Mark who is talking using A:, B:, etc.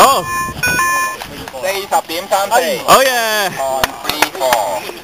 A: Oh. Đây 十點三四。Oh yeah. On three four.